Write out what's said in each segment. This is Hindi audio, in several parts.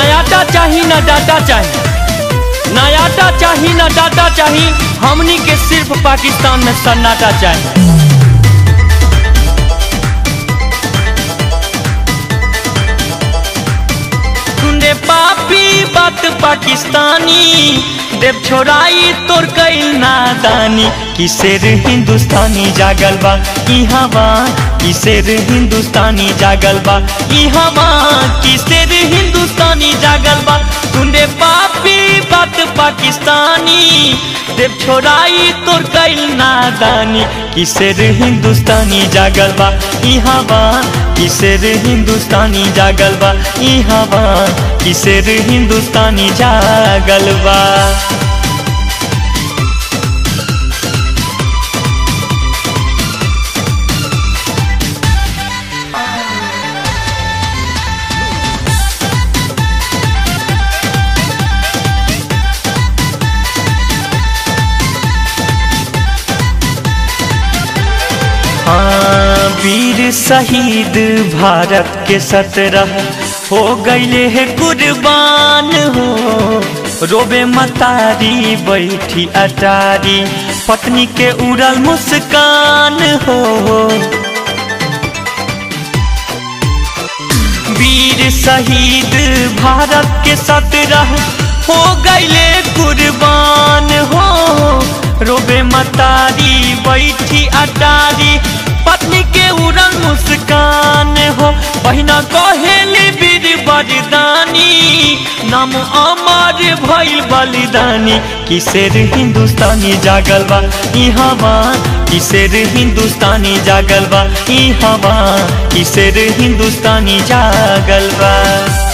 चाही, ना डाटा चाही। ना आटा चाही, ना डाटा चाही, हमनी के सिर्फ़ पाकिस्तान में सन्नाटा चाही। सुने पापी बात पाकिस्तानी देव छोड़ाई तोर कईल नादानी। किसेर हिंदुस्तानी जागल बा? इहाँ बा किसेर हिंदुस्तानी जागल बा? इहाँ बा किसेर पाकिस्तानी। देव छोड़ाई तोर कैल नादानी। किसेर हिंदुस्तानी जागल बा इहां बा किसेर हिंदुस्तानी जागल बा इहां बा किसेर हिंदुस्तानी जागल बा वीर शहीद भारत के सत्रह हो गईले है कुर्बान हो। रोबे मतारी, बैठी अटारी, पत्नी के उड़ल मुस्कान हो। वीर शहीद भारत के सत्रह हो गईले कुर्बान हो। रोबे मतारी, बैठी अटारी पत्नी के उड़न मुस्कान हो। बहिना कहेली वीर बलिदानी, नाम अमर भइल बलिदानी। किसेर हिंदुस्तानी जागल बा, इहाँ बा। किसेर हिंदुस्तानी जागल बा, इहाँ बा। किसेर हिंदुस्तानी जागल बा।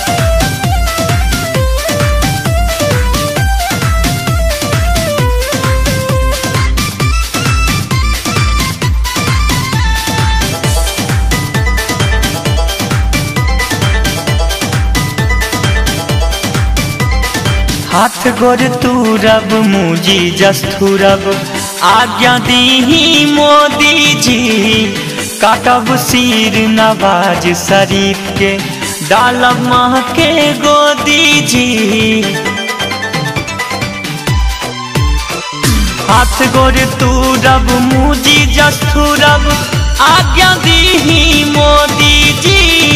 हाथ गोर तूरब मुजी जस्थुरब आज्ञा दीही मोदी जी, काटब सिर नवाज़ शरीफ के। डालब माँ के गोदी जी। हाथ गोर तूरब मुजी जस्थुरब आज्ञा दीही मोदी जी।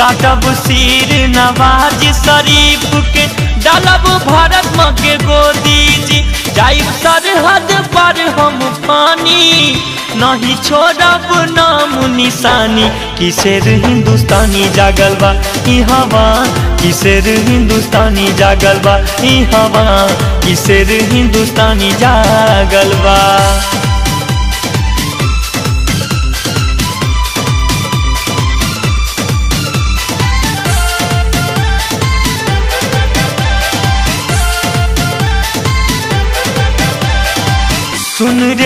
काटब सिर नवाज़ शरीफ के, डालब भारत के गोदी जी। जाई सरहद पर हम पानी, नहीं छोड़ब नाम निशानी। किसेर हिंदुस्तानी जागल बा बा किसेर हिंदुस्तानी जागल बा बा किसेर हिंदुस्तानी जागल बा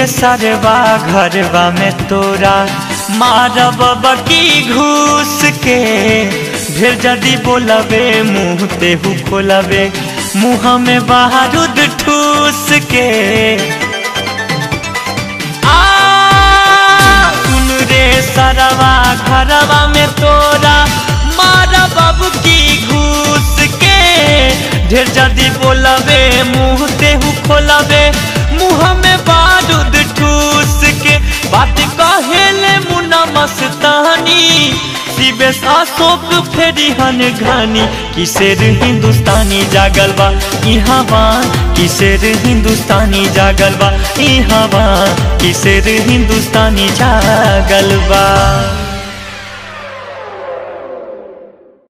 सरवा घरवा में तोरा। मारब बकी घूस के। फिर जदि बोलबे, मुँह तेहू खोलबे। मुँह में बारूद ठूस के। आ, सुन रे सरवा, घरवा में तोरा। मारब बकी घूस के। ढेर जदि बोलबे, मुँह तेहू खोलबे। शिवेश अशोक फेरी हन घानी। किसेर हिंदुस्तानी जागल बा इहाँ बा किसेर हिंदुस्तानी जागल बा इहाँ बा किसेर हिंदुस्तानी जागल बा